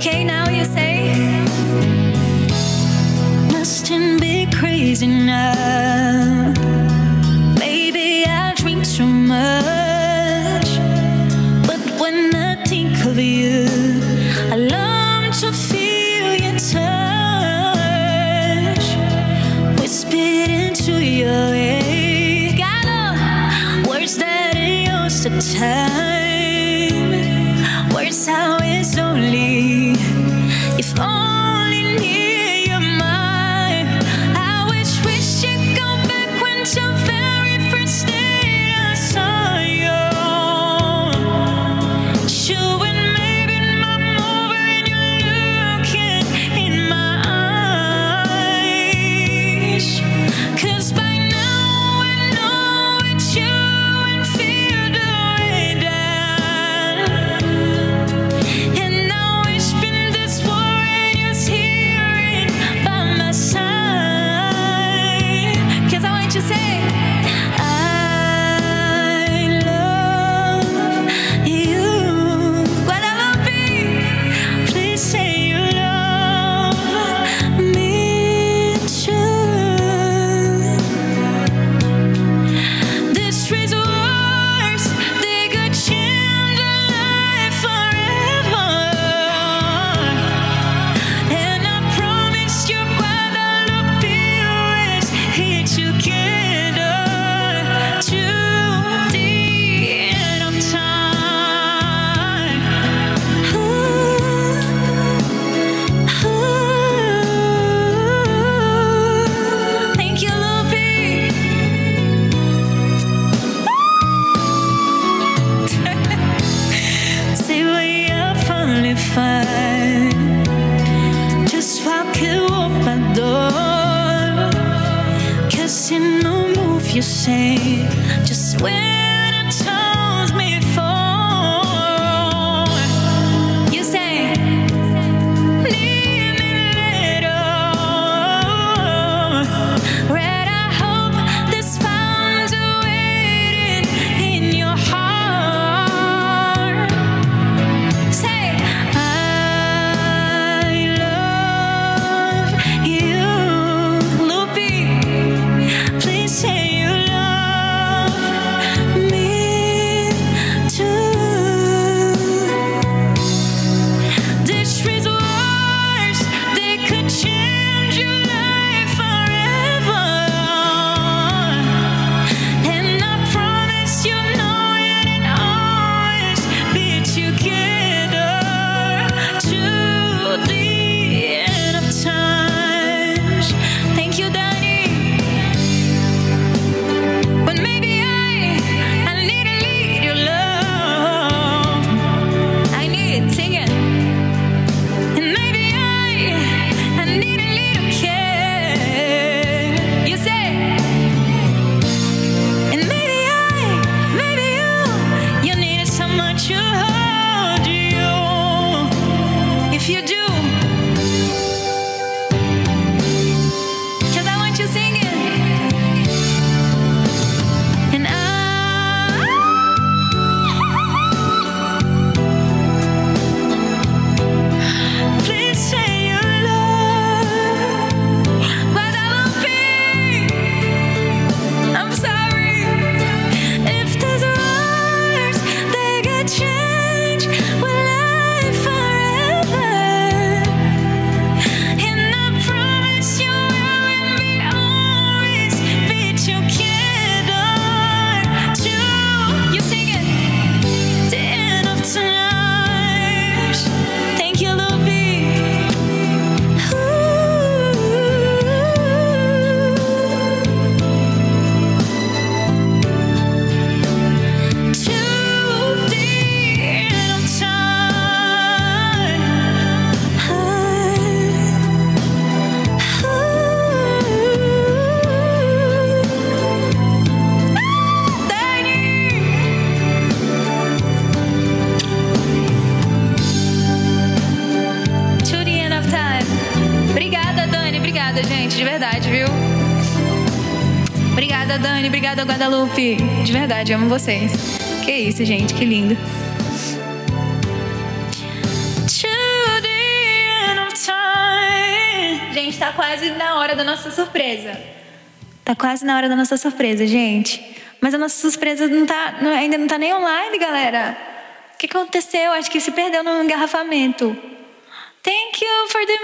okay now you say. Mustn't be crazy now. Maybe i drink too much. But when i think of you i long to feel your touch. Whispered into your ear. Got all words that it used to time. Words out same. gente, de verdade, viu? Obrigada, Dani. Obrigada, Guadalupe. De verdade, amo vocês. Que isso, gente, que lindo. Gente, tá quase na hora da nossa surpresa. Tá quase na hora da nossa surpresa, gente. Mas a nossa surpresa não tá, não, ainda não tá nem online, galera. O que aconteceu? Acho que se perdeu no engarrafamento. Thank you for the